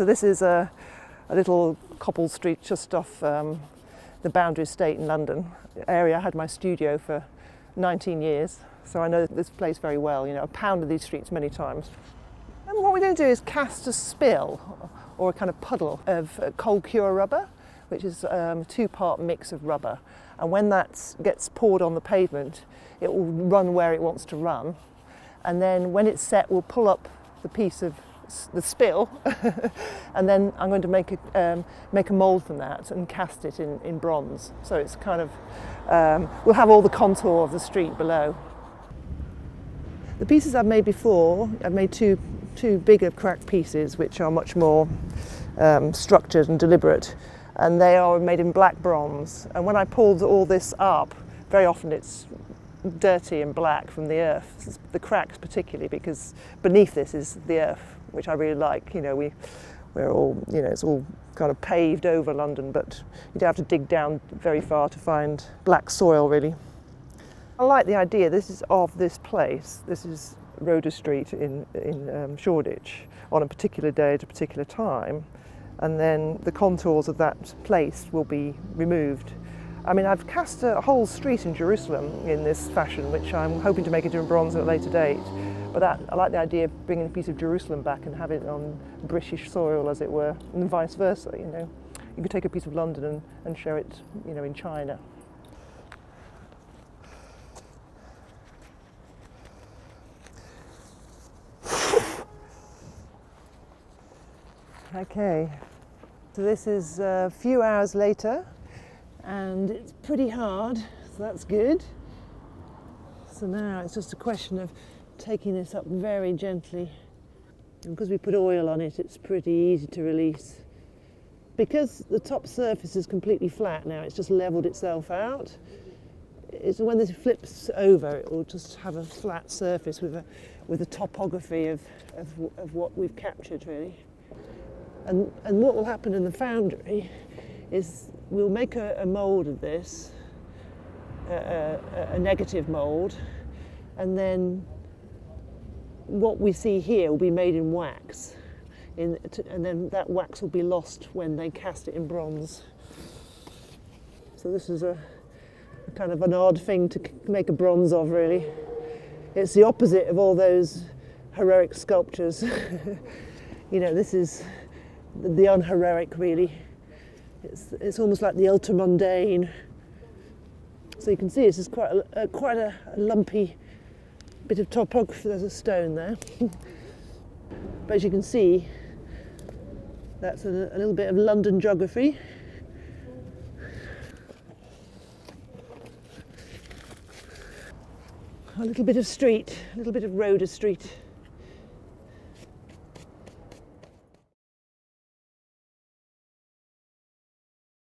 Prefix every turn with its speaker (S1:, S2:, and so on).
S1: So this is a, a little cobbled street just off um, the Boundary Estate in London area. I had my studio for 19 years, so I know this place very well. You know, I've pounded these streets many times. And what we're going to do is cast a spill or a kind of puddle of cold cure rubber, which is um, a two-part mix of rubber. And when that gets poured on the pavement, it will run where it wants to run. And then when it's set, we'll pull up the piece of the spill and then I'm going to make a, um, make a mould from that and cast it in, in bronze. So it's kind of, um, we'll have all the contour of the street below. The pieces I've made before, I've made two, two bigger crack pieces which are much more um, structured and deliberate and they are made in black bronze and when I pulled all this up, very often it's dirty and black from the earth, the cracks particularly because beneath this is the earth which I really like. You know, we, we're all, you know, it's all kind of paved over London, but you don't have to dig down very far to find black soil, really. I like the idea, this is of this place. This is Rhoda Street in, in um, Shoreditch on a particular day at a particular time. And then the contours of that place will be removed. I mean, I've cast a whole street in Jerusalem in this fashion, which I'm hoping to make into bronze at a later date. But that, I like the idea of bringing a piece of Jerusalem back and having it on British soil, as it were, and vice versa. You know, you could take a piece of London and, and show it, you know, in China. Okay, so this is uh, a few hours later and it's pretty hard, so that's good. So now it's just a question of taking this up very gently. And because we put oil on it, it's pretty easy to release. Because the top surface is completely flat now, it's just leveled itself out. It's when this flips over, it will just have a flat surface with a, with a topography of, of, of what we've captured, really. And, and what will happen in the foundry is we'll make a, a mould of this, a, a, a negative mould, and then what we see here will be made in wax, in, and then that wax will be lost when they cast it in bronze. So this is a, a kind of an odd thing to make a bronze of, really. It's the opposite of all those heroic sculptures. you know, this is the unheroic, really. It's, it's almost like the ultra mundane. So you can see this is quite a, a quite a, a lumpy bit of topography, there's a stone there. but as you can see, that's a, a little bit of London geography. A little bit of street, a little bit of road Rhoda Street.